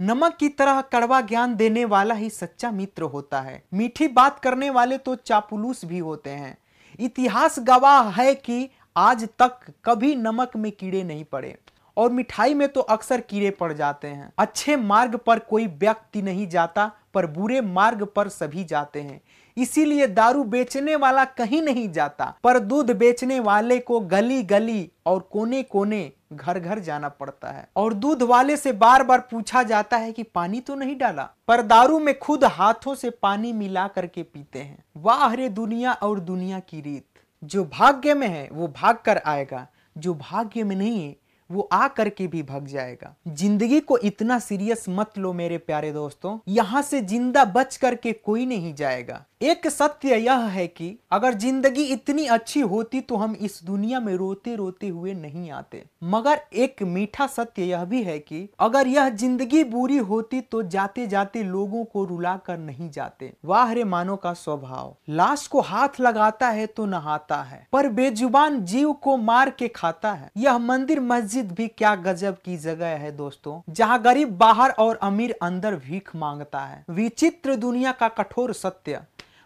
नमक की तरह कड़वा ज्ञान देने वाला ही सच्चा मित्र होता है। मीठी बात करने वाले तो चापुलूस भी होते हैं। इतिहास गवाह है कि आज तक कभी नमक में कीड़े नहीं पड़े। और मिठाई में तो अक्सर कीड़े पड़ जाते हैं। अच्छे मार्ग पर कोई व्यक्ति नहीं जाता, पर बुरे मार्ग पर सभी जाते हैं। इसीलिए दारू बेचने वाला कहीं नहीं जाता, पर दूध बेचने वाले को गली गली और कोने कोने घर घर जाना पड़ता है। और दूध वाले से बार बार पूछा जाता है कि पानी तो नहीं डाला, पर दारू में खुद हाथों से पानी मिला करके पीते हैं। वाह रे दुनिया और दुनिया की रीत। जो भाग्य में है, वो भाग कर आएगा। जो भाग्य में नहीं है वो आ करके भी भग जाएगा। ज़िंदगी को इतना सीरियस मत लो मेरे प्यारे दोस्तों। यहाँ से ज़िंदा बच करके कोई नहीं जाएगा। एक सत्य यह है कि अगर ज़िंदगी इतनी अच्छी होती तो हम इस दुनिया में रोते रोते हुए नहीं आते। मगर एक मीठा सत्य यह भी है कि अगर यह ज़िंदगी बुरी होती तो जाते जाते लोगों को रुला कर नहीं जाते। वाह रे मानो का स्वभाव। लाश को हाथ लगाता है तो नहाता है, पर बेजुबान जीव को मार के खाता है। यह मंदिर मस्जिद भी क्या गजब की जगह है दोस्तों, जहाँ गरीब बाहर और अमीर अंदर भीख माँगता है। विचित्र दुनिया का कठोर सत्य।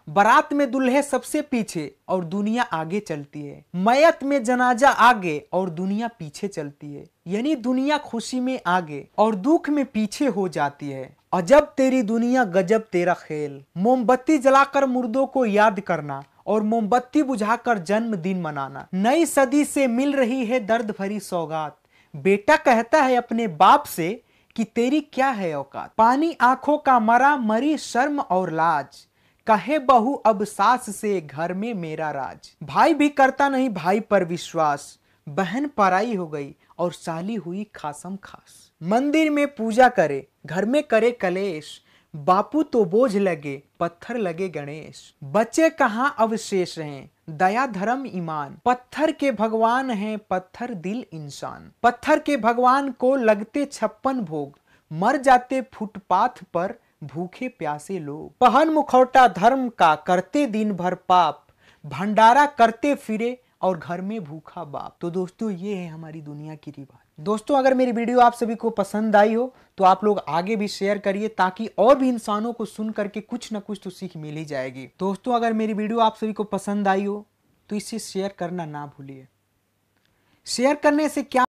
बारात में दुल्हे सबसे पीछे और दुनिया आगे चलती है। मयत में जनाजा आगे और दुनिया पीछे चलती है। यानी दुनिया खुशी में आगे और दुख में पीछे हो जाती है। अजब तेरी दुनिया, गजब तेरा खेल। मोमबत्ती जलाकर मुर्दों को याद करना। और मोमबत्ती बुझाकर जन्मदिन मनाना। नई सदी से मिल रही है दर्द भरी सौगात। बेटा कहता है अपने बाप से कि तेरी क्या है औकात? पानी आँखों का मरा, मरी शर्म और लाज। कहे बहु, अब सास से घर में मेरा राज। भाई भी करता नहीं, भाई पर विश्वास। बहन पराई हो गई और साली हुई खासम खास। मंदिर में पूजा करे, घर में करे कलेश। बापू तो बोझ लगे, पत्थर लगे गणेश। बच्चे कहाँ अवशेष हैं? दया धर्म ईमान। पत्थर के भगवान हैं, पत्थर दिल इंसान। पत्थर के भगवान को लगते छप्पन भोग। मर जाते फुटपाथ पर भूखे प्यासे लोग। पहन मुखौटा धर्म का, करते दिन भर पाप। भंडारा करते फिरे और घर में भूखा बाप। तो दोस्तों, ये है हमारी दुनिया की रिवाज। दोस्तों, अगर मेरी वीडियो आप सभी को पसंद आई हो तो आप लोग आगे भी शेयर करिए ताकि और भी इंसानों को सुन करके कुछ ना कुछ तो सीख मिल ही जाएगी। दोस्तों, अगर मेरी वीडियो आप सभी को पसंद आई हो तो इसे शेयर करना ना भूलिए। शेयर करने से क्या